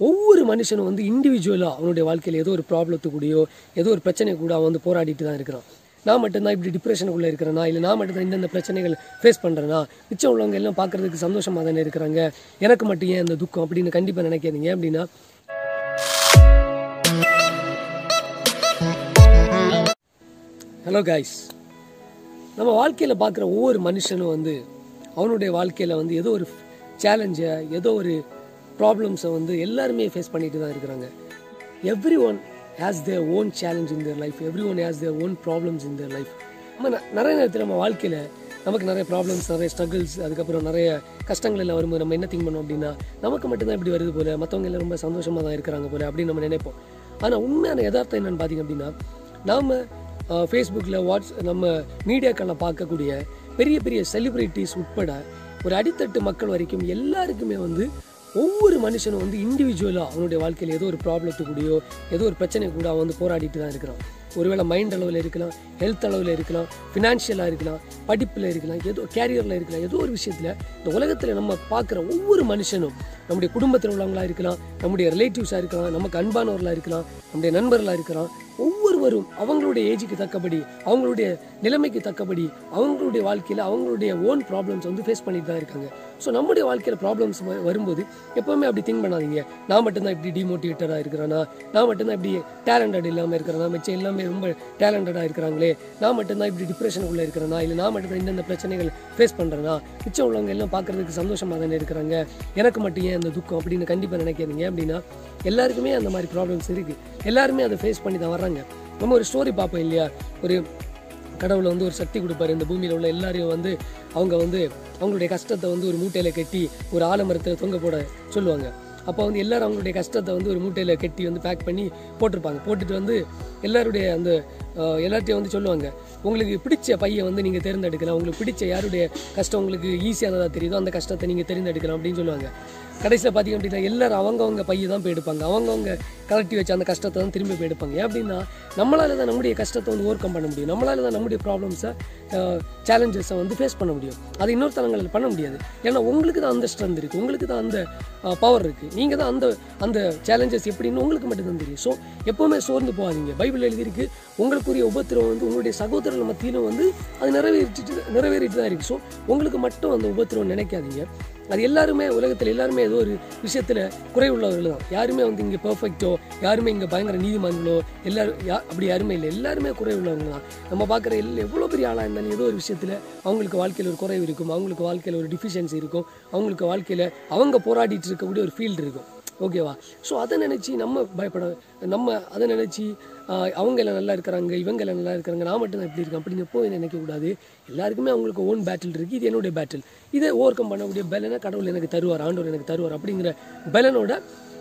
ஒவ்வொரு மனுஷனும் வந்து இண்டிவிஜுவலாக அவனுடைய வாழ்க்கையில் ஏதோ ஒரு ப்ராப்ளத்து கூடயோ ஏதோ ஒரு பிரச்சனை கூட அவன் வந்து போராடிட்டு தான் இருக்கிறான். நான் மட்டும்தான் இப்படி டிப்ரெஷனுக்குள்ளே இருக்கிறேனா? இல்லை நான் மட்டும்தான் இந்தந்த பிரச்சனைகள் ஃபேஸ் பண்ணுறேனா மிச்சம் உள்ளவங்க எல்லாம் பார்க்குறதுக்கு சந்தோஷமாக தானே இருக்கிறாங்க? எனக்கு மட்டும் ஏன் இந்த துக்கம் அப்படின்னு கண்டிப்பாக நினைக்காதீங்க அப்படின்னா. ஹலோ கைஸ் நம்ம வாழ்க்கையில் பார்க்குற ஒவ்வொரு மனுஷனும் வந்து அவனுடைய வாழ்க்கையில் வந்து ஏதோ ஒரு சேலஞ்சை ஏதோ ஒரு ப்ராப்ளம்ஸை வந்து எல்லாருமே ஃபேஸ் பண்ணிட்டு தான் இருக்கிறாங்க. Everyone has their own challenge in their life everyone has their own problems in their life நம்ம நிறைய நேரத்தில் நம்ம வாழ்க்கையில் நமக்கு நிறைய ப்ராப்ளம்ஸ் நிறைய ஸ்ட்ரகிள்ஸ் அதுக்கப்புறம் நிறைய கஷ்டங்கள் எல்லாம் வரும்போது நம்ம என்ன திங்க் பண்ணோம் அப்படின்னா நமக்கு மட்டும்தான் இப்படி வருது போல மற்றவங்க எல்லாம் ரொம்ப சந்தோஷமாக தான் இருக்கிறாங்க போல அப்படின்னு நம்ம நினைப்போம். ஆனால் உண்மையான யதார்த்தம் என்னன்னு பார்த்தீங்க அப்படின்னா நாம் ஃபேஸ்புக்கில் வாட்ஸ் நம்ம மீடியாக்களில் பார்க்கக்கூடிய பெரிய பெரிய செலிப்ரிட்டிஸ் உட்பட ஒரு அடித்தட்டு மக்கள் வரைக்கும் எல்லாருக்குமே வந்து ஒவ்வொரு மனுஷனும் வந்து இண்டிவிஜுவலாக அவனுடைய வாழ்க்கையில் ஏதோ ஒரு ப்ராப்ளத்து கூடயோ ஏதோ ஒரு பிரச்சனை கூட அவன் வந்து போராடிட்டு தான் இருக்கிறான். ஒருவேளை மைண்ட் அளவில் இருக்கலாம் ஹெல்த் அளவில் இருக்கலாம் ஃபினான்ஷியலாக இருக்கலாம் படிப்பில் இருக்கலாம் ஏதோ கேரியரில் இருக்கலாம் ஏதோ ஒரு விஷயத்தில் இந்த உலகத்தில் நம்ம பார்க்குற ஒவ்வொரு மனுஷனும் நம்முடைய குடும்பத்தில் உள்ளவங்களா இருக்கலாம் நம்முடைய ரிலேட்டிவ்ஸாக இருக்கலாம் நமக்கு அன்பானவர்களாக இருக்கலாம் நம்முடைய நண்பர்களாக இருக்கலாம் ஒவ்வொருவரும் அவங்களுடைய ஏஜுக்கு தக்கபடி அவங்களுடைய நிலைமைக்கு தக்கபடி அவங்களுடைய வாழ்க்கையில் அவங்களுடைய ஓன் ப்ராப்ளம்ஸ் வந்து ஃபேஸ் பண்ணிட்டு தான் இருக்காங்க. ஸோ நம்முடைய வாழ்க்கையில் ப்ராப்ளம்ஸ் வரும்போது எப்போவுமே அப்படி திங்க் பண்ணாதீங்க. நான் மட்டும்தான் இப்படி டிமோட்டிவேட்டடாக இருக்கிறேன்னா நான் மட்டும்தான் இப்படி டேலண்டட் இல்லாமல் இருக்கிறேனா? மிச்சம் எல்லாமே ரொம்ப டேலண்டடாக இருக்கிறாங்களே. நான் மட்டும்தான் இப்படி டிப்ரெஷனுக்குள்ளே இருக்கிறேனா? இல்லை நான் மட்டும்தான் இந்தந்த பிரச்சனைகள் ஃபேஸ் பண்ணுறேனா மிச்சம் உள்ளவங்க எல்லாம் பார்க்குறதுக்கு சந்தோஷமாக தானே இருக்கிறாங்க. எனக்கு மட்டும் ஏன் அந்த துக்கம் அப்படின்னு கண்டிப்பாக நினைக்கிறீங்க அப்படின்னா எல்லாருக்குமே அந்த மாதிரி ப்ராப்ளம்ஸ் இருக்குது எல்லாருமே அதை ஃபேஸ் பண்ணி தான் வர்றாங்க. நம்ம ஒரு ஸ்டோரி பார்ப்போம் இல்லையா? ஒரு கடவுளை வந்து ஒரு சக்தி கொடுப்பாரு. இந்த பூமியில் உள்ள எல்லாரையும் வந்து அவங்க வந்து அவங்களுடைய கஷ்டத்தை வந்து ஒரு மூட்டையில் கட்டி ஒரு ஆலமரத்தில் தொங்க போட சொல்லுவாங்க. அப்போ வந்து எல்லோரும் அவங்களுடைய கஷ்டத்தை வந்து ஒரு மூட்டையில் கட்டி வந்து பேக் பண்ணி போட்டிருப்பாங்க. போட்டுட்டு வந்து எல்லாருடைய அந்த எல்லாத்தையும் வந்து சொல்லுவாங்க. உங்களுக்கு பிடிச்ச பையை வந்து நீங்கள் தேர்ந்தெடுக்கலாம். உங்களுக்கு பிடிச்ச யாருடைய கஷ்டம் உங்களுக்கு ஈஸியானதாக தெரியுதோ அந்த கஷ்டத்தை நீங்கள் தேர்ந்தெடுக்கலாம் அப்படின்னு சொல்லுவாங்க. கடைசியில் பார்த்தீங்க அப்படின்னா எல்லோரும் அவங்கவுங்க பையை தான் போய் எடுப்பாங்க அவங்கவுங்க கலட்டி வச்ச அந்த கஷ்டத்தை தான் திரும்பி போய் எடுப்பாங்க ஏன் அப்படின்னா நம்மளால் தான் நம்முடைய கஷ்டத்தை வந்து ஓவர் கம் பண்ண முடியும். நம்மளால் தான் நம்முடைய ப்ராப்ளம்ஸை சேலஞ்சஸை வந்து ஃபேஸ் பண்ண முடியும். அது தளங்களில் பண்ண முடியாது. ஏன்னா உங்களுக்கு தான் அந்த ஸ்ட்ரென்த் இருக்குது உங்களுக்கு தான் அந்த பவர் இருக்குது நீங்கள் தான் அந்த அந்த சேலஞ்சஸ் எப்படின்னு உங்களுக்கு மட்டும்தான் தெரியும். ஸோ எப்போவுமே சோர்ந்து போகாதீங்க. பைபிள் எழுதியிருக்கு உங்களுக்குரிய உபத்திரம் வந்து உங்களுடைய சகோதரர்கள் மத்தியிலும் வந்து அது நிறைவேறிட்டு நிறைவேறிட்டு தான் இருக்குது ஸோ உங்களுக்கு மட்டும் அந்த உபத்திரவம் நினைக்காதீங்க. அது எல்லாருமே உலகத்தில் எல்லாருமே ஏதோ ஒரு விஷயத்தில் குறைவுள்ளவர்கள் தான் யாருமே வந்து இங்கே பர்ஃபெக்டோ யாருமே இங்கே பயங்கர நீதிமன்றங்களோ எல்லாரும் யா அப்படி யாருமே இல்லை. எல்லாருமே குறைவுள்ளவங்க தான் நம்ம பார்க்குற எல்லா எவ்வளோ பெரிய ஆளாக இருந்தாலும் ஏதோ ஒரு விஷயத்தில் அவங்களுக்கு வாழ்க்கையில் ஒரு குறைவு இருக்கும். அவங்களுக்கு வாழ்க்கையில் ஒரு டிஃபிஷியன்சி இருக்கும். அவங்களுக்கு வாழ்க்கையில் அவங்க போராடிட்டு இருக்கக்கூடிய ஒரு ஃபீல்டு இருக்கும். ஓகேவா? ஸோ அதை நினச்சி நம்ம பயப்பட நம்ம அதை நினச்சி அவங்க எல்லாம் நல்லா இருக்கிறாங்க இவங்க எல்லாம் நல்லா இருக்கிறாங்க நான் மட்டும் தான் எப்படி இருக்கேன் அப்படிங்க போய் நினைக்கக்கூடாது எல்லாருக்குமே அவங்களுக்கு ஓன் பேட்டில் இருக்குது இது என்னுடைய பேட்டில் இதை ஓவர் கம் பண்ணக்கூடிய பலனை கடவுள் எனக்கு தருவார் ஆண்டவர் எனக்கு தருவார் அப்படிங்கிற பலனோட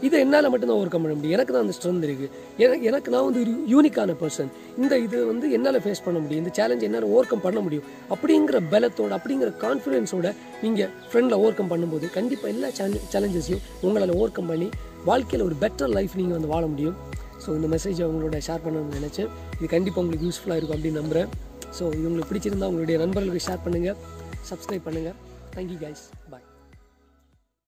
இதை என்னால் மட்டும்தான் ஓவர் கம் பண்ண முடியும். எனக்கு தான் அந்த ஸ்ட்ரென்த் இருக்குது எனக்கு எனக்கு நான் வந்து யூனிக்கான பர்சன் இந்த இது வந்து என்னால் ஃபேஸ் பண்ண முடியும். இந்த சேலஞ்ச் என்னால் ஓவர் கம் பண்ண முடியும். அப்படிங்கிற பலத்தோட அப்படிங்கிற கான்ஃபிடென்ஸோட நீங்கள் ஃப்ரெண்டில் ஓவர் கம் பண்ணும்போது கண்டிப்பாக எல்லா சேலஞ்சஸையும் உங்களால் ஓவர் கம் பண்ணி வாழ்க்கையில் ஒரு பெட்டர் லைஃப் நீங்கள் வந்து வாழ முடியும். ஸோ இந்த மெசேஜை உங்களோட ஷேர் பண்ணணும்னு நினச்சேன். இது கண்டிப்பாக உங்களுக்கு யூஸ்ஃபுல்லாக இருக்கும் அப்படின்னு நம்புகிறேன் ஸோ இது உங்களுக்கு பிடிச்சிருந்தா உங்களுடைய நண்பர்களுக்கு ஷேர் பண்ணுங்கள் சப்ஸ்கிரைப் பண்ணுங்கள் தேங்க்யூ கைஸ் பாய்